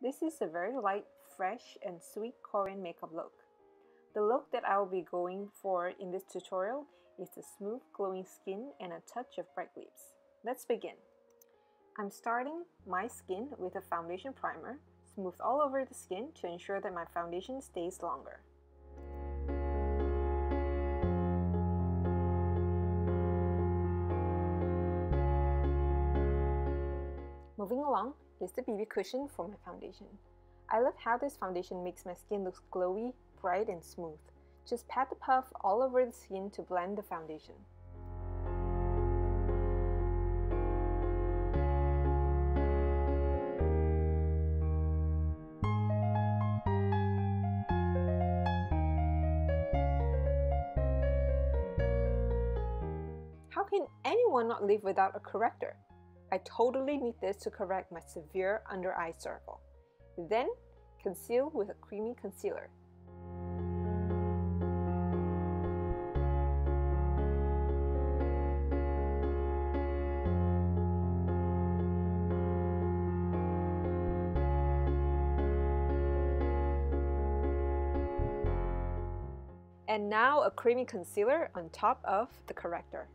This is a very light, fresh and sweet Korean makeup look. The look that I will be going for in this tutorial is a smooth glowing skin and a touch of bright lips. Let's begin. I'm starting my skin with a foundation primer, smooth all over the skin to ensure that my foundation stays longer. Moving along is the BB cushion for my foundation. I love how this foundation makes my skin look glowy, bright and smooth. Just pat the puff all over the skin to blend the foundation. How can anyone not live without a corrector? I totally need this to correct my severe under eye circle. Then, conceal with a creamy concealer. And now a creamy concealer on top of the corrector.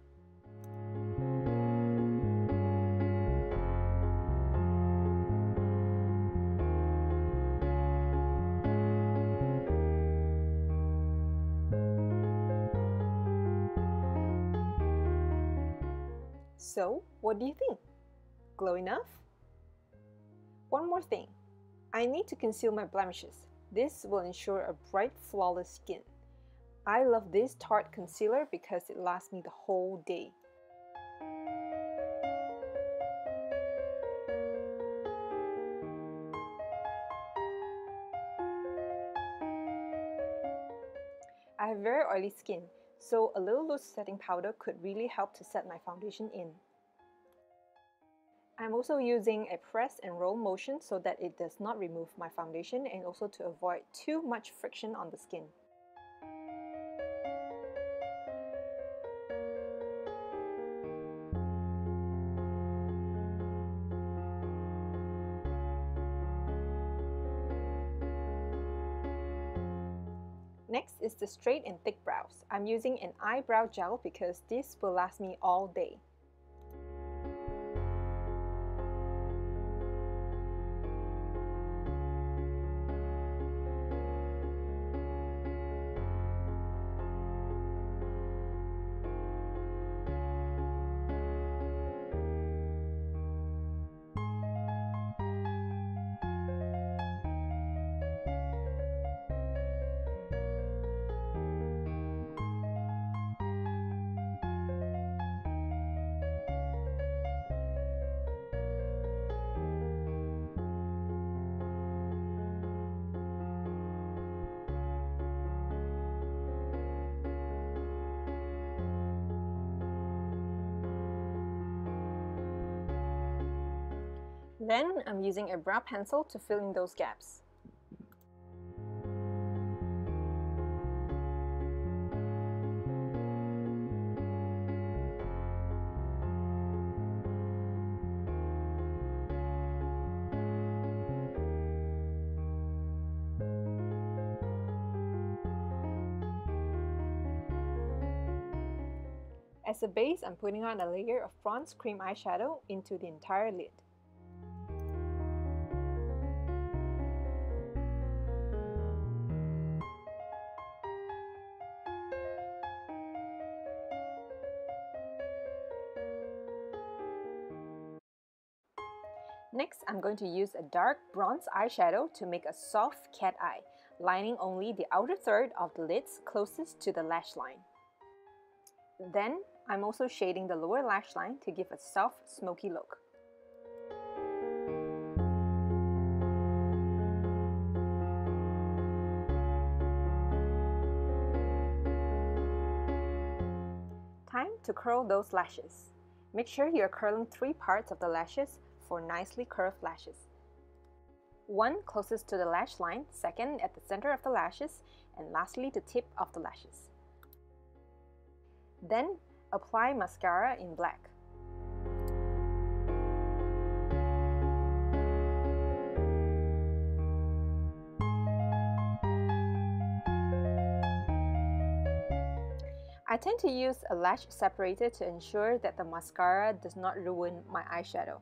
So, what do you think? Glow enough? One more thing. I need to conceal my blemishes. This will ensure a bright, flawless skin. I love this Tarte concealer because it lasts me the whole day. I have very oily skin, so a little loose setting powder could really help to set my foundation in. I'm also using a press and roll motion so that it does not remove my foundation and also to avoid too much friction on the skin. Next is the straight and thick brows. I'm using an eyebrow gel because this will last me all day. Then I'm using a brow pencil to fill in those gaps. As a base, I'm putting on a layer of bronze cream eyeshadow into the entire lid. Next, I'm going to use a dark bronze eyeshadow to make a soft cat eye, lining only the outer third of the lids closest to the lash line. Then, I'm also shading the lower lash line to give a soft, smoky look. Time to curl those lashes. Make sure you're curling three parts of the lashes for nicely curved lashes. One closest to the lash line, second at the center of the lashes, and lastly the tip of the lashes. Then, apply mascara in black. I tend to use a lash separator to ensure that the mascara does not ruin my eyeshadow.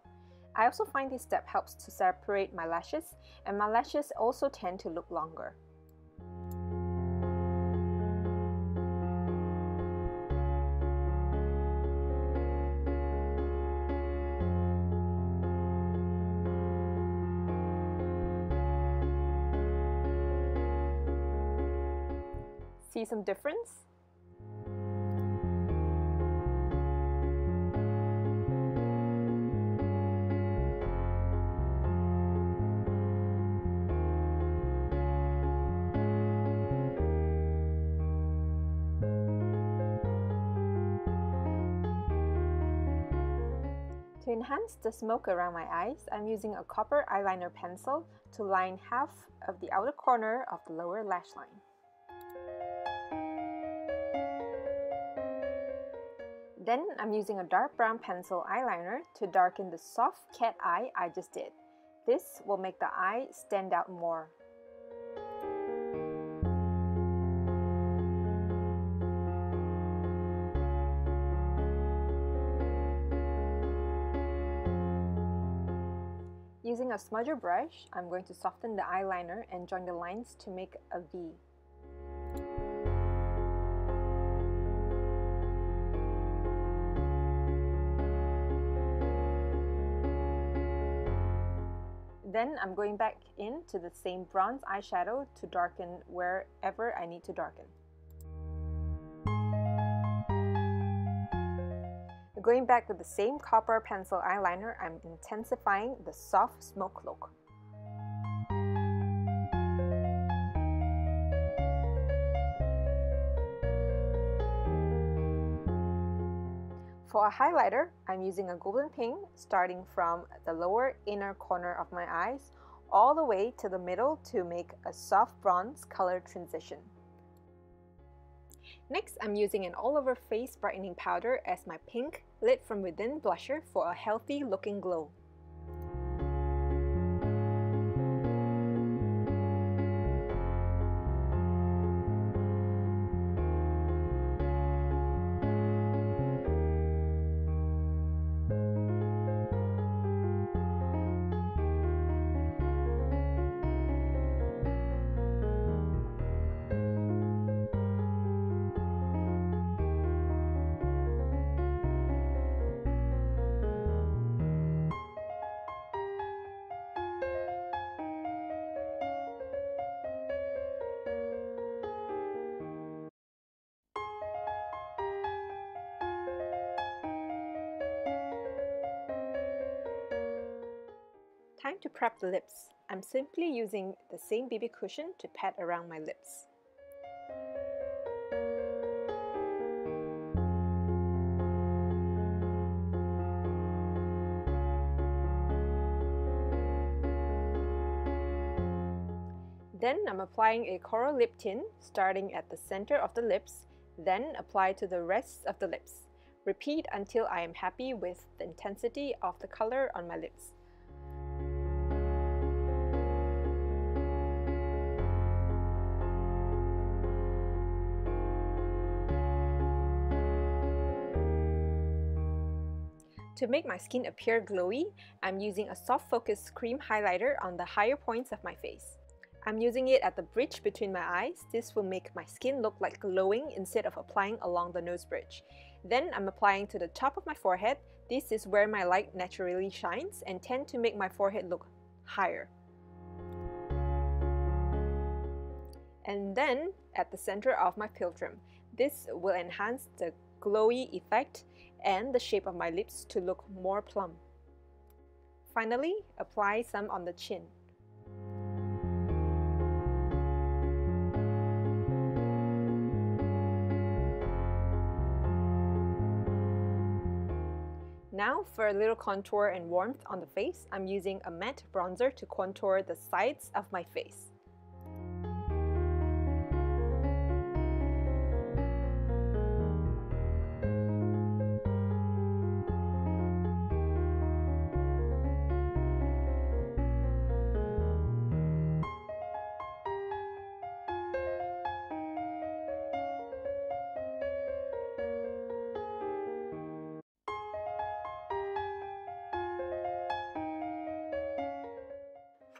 I also find this step helps to separate my lashes and my lashes also tend to look longer. See some difference? To enhance the smoke around my eyes, I'm using a copper eyeliner pencil to line half of the outer corner of the lower lash line. Then I'm using a dark brown pencil eyeliner to darken the soft cat eye I just did. This will make the eye stand out more. Using a smudger brush, I'm going to soften the eyeliner and join the lines to make a V. Then I'm going back into the same bronze eyeshadow to darken wherever I need to darken. Going back with the same copper pencil eyeliner, I'm intensifying the soft smoke look. For a highlighter, I'm using a golden pink starting from the lower inner corner of my eyes all the way to the middle to make a soft bronze color transition. Next, I'm using an all-over face brightening powder as my pink Lit from Within blusher for a healthy looking glow. To prep the lips. I'm simply using the same BB cushion to pat around my lips. Then I'm applying a coral lip tint starting at the center of the lips, then apply to the rest of the lips. Repeat until I am happy with the intensity of the color on my lips. To make my skin appear glowy, I'm using a soft focus cream highlighter on the higher points of my face. I'm using it at the bridge between my eyes. This will make my skin look like glowing instead of applying along the nose bridge. Then I'm applying to the top of my forehead. This is where my light naturally shines and tend to make my forehead look higher. And then at the center of my philtrum. This will enhance the glowy effect and the shape of my lips to look more plump. Finally, apply some on the chin. Now for a little contour and warmth on the face, I'm using a matte bronzer to contour the sides of my face.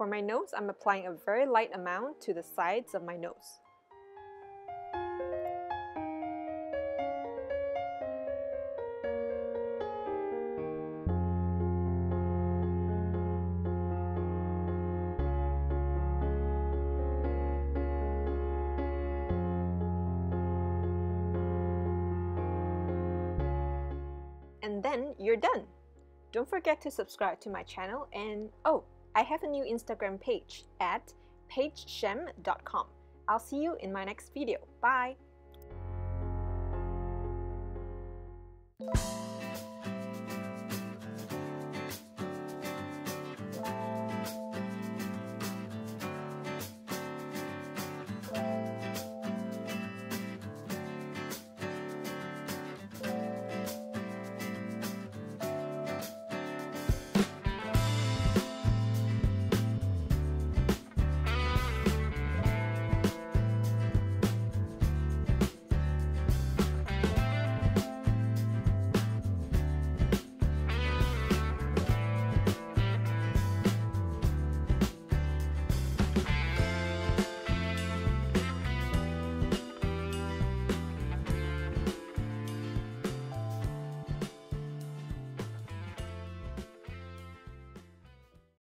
For my nose, I'm applying a very light amount to the sides of my nose. And then you're done! Don't forget to subscribe to my channel and oh, I have a new Instagram page at paigeshem.com. I'll see you in my next video. Bye!